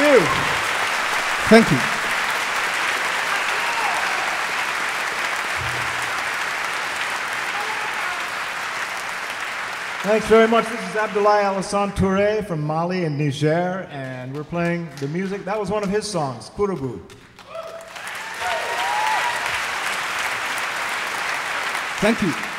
Thank you. Thank you. Thanks very much. This is Abdoulaye Alhassane Touré from Mali and Niger, and we're playing the music. That was one of his songs, Kurubu. Thank you.